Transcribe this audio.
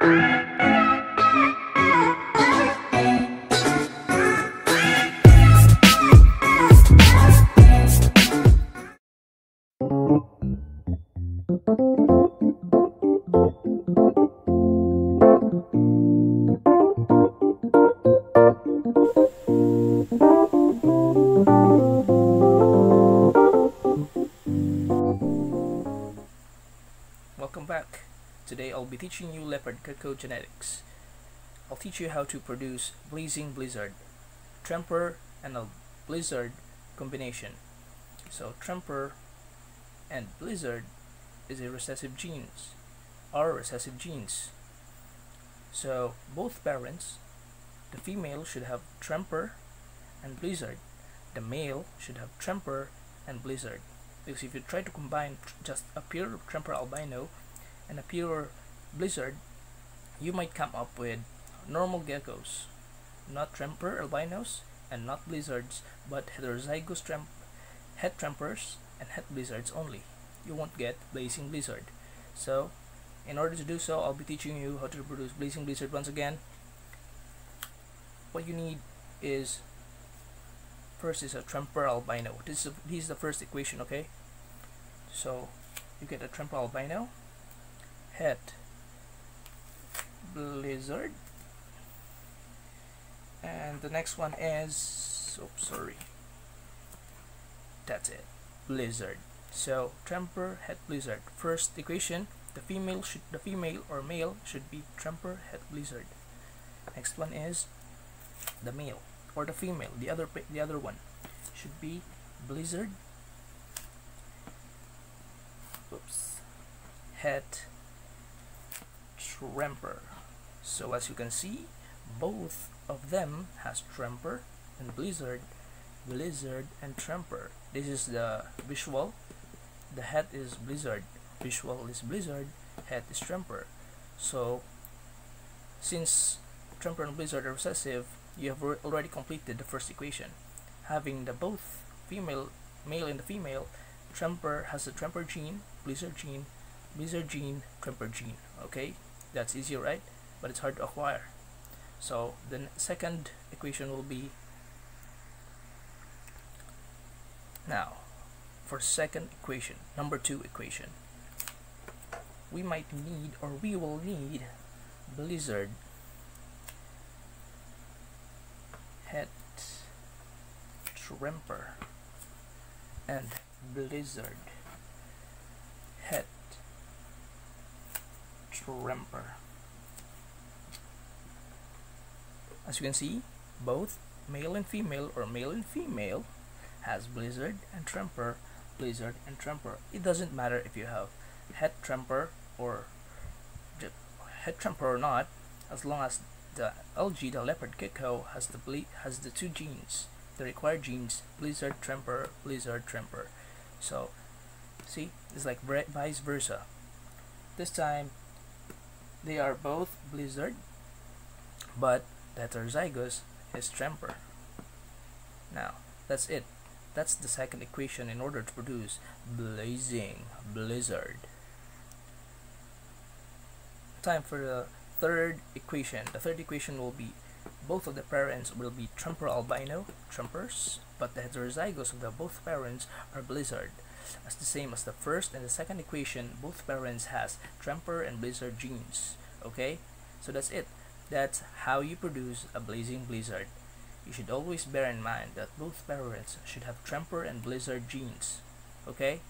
Back. Today I'll be teaching you leopard gecko genetics. I'll teach you how to produce blazing blizzard, tremper and a blizzard combination. So tremper and blizzard is a recessive genes, are recessive genes. So both parents, the female should have tremper and blizzard. The male should have tremper and blizzard because if you try to combine just a pure tremper albino and a pure blizzard you might come up with normal geckos. Not tremper albinos and not blizzards but heterozygous tremp het trempers and het blizzards only. You won't get blazing blizzard. So in order to do so I'll be teaching you how to produce blazing blizzard once again. What you need is first is a tremper albino. This is, this is the first equation okay? So you get a tremper albino het blizzard and the next one is oh sorry. That's it blizzard so tremper het blizzard first equation the female should the female or male should be tremper het blizzard next one is the male or the female the other the other one should be blizzard. Oops. Het tremper so as you can see both of them has tremper and blizzard blizzard and tremper. This is the visual. The het is blizzard. Visual is blizzard het is tremper. So since tremper and blizzard are recessive you have already completed the first equation. Having the both female male and the female tremper has a tremper gene blizzard gene blizzard gene tremper gene okay? That's easy right but it's hard to acquire. So the second equation will be now for second equation number two equation we might need or we will need blizzard het tremper and blizzard het tremper as you can see both male and female or male and female has blizzard and tremper blizzard and tremper. It doesn't matter if you have het tremper or het tremper or not as long as the LG the leopard gecko has the ble- has the two genes the required genes blizzard tremper blizzard tremper. So see it's like vice versa. This time they are both blizzard but heterozygous is tremper. Now that's it. That's the second equation in order to produce blazing blizzard. Time for the third equation. The third equation will be both of the parents will be tremper albino trempers but the heterozygous of the both parents are blizzard. As the same as the first and the second equation. Both parents has tremper and blizzard genes. Okay? So that's it that's how you produce a blazing blizzard. You should always bear in mind that both parents should have tremper and blizzard genes okay